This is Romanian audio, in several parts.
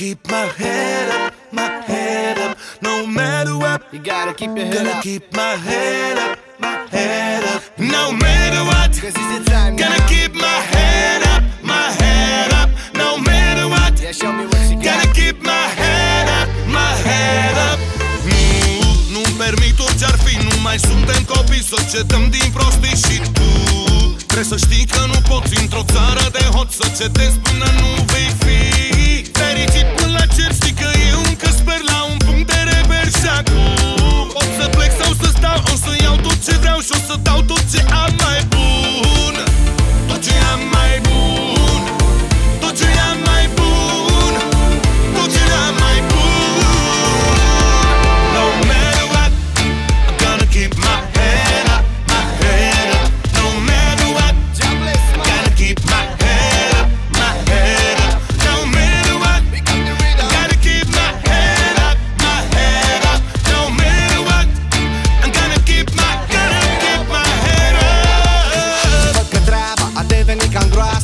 my head up, my head up, no matter what. You gotta keep your head Gonna up. keep my head up, my head up, no matter what. Cause it's your time Gonna now. keep my head up, my head up, no matter what. Yeah, show me what you got. Gotta keep my head up, my head up Nu, nu-mi permit orice-ar fi Nu mai suntem copii să cetăm din prostii și tu Trebuie să știi că nu poți într-o țară de hot Să cetezi până nu vei fi Fericit până la cer Știi că eu încă sper la un punct de reper Și acum pot să plec sau să stau O să iau tot ce vreau și o să dau tot ce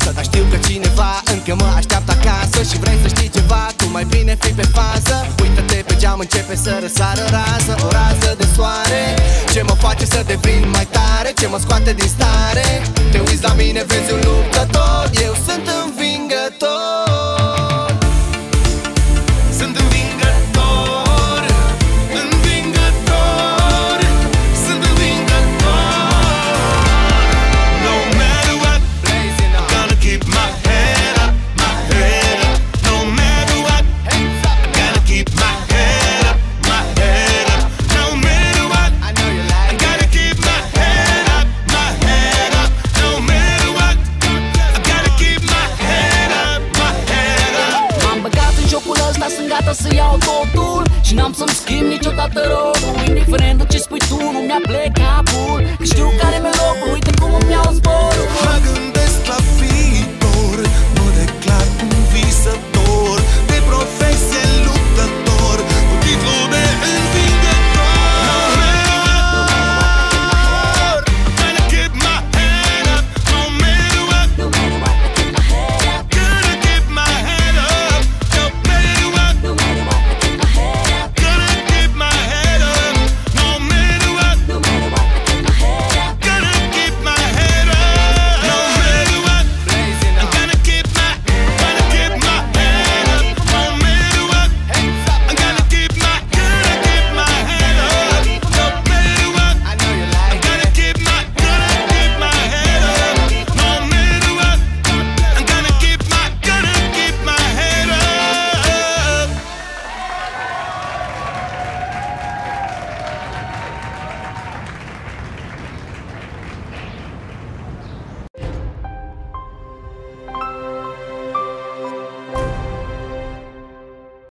cam groasă Dar știu că cineva încă mă așteaptă acasă Și vrei să știi ceva, tu mai bine fii pe fază. Uită-te pe geam, începe să răsară rază O rază de soare. Ce mă face să devin mai tare Ce mă scoate din stare. Te uiți la mine, vezi un luptător să iau totul Și n-am să-mi schimb niciodată rolul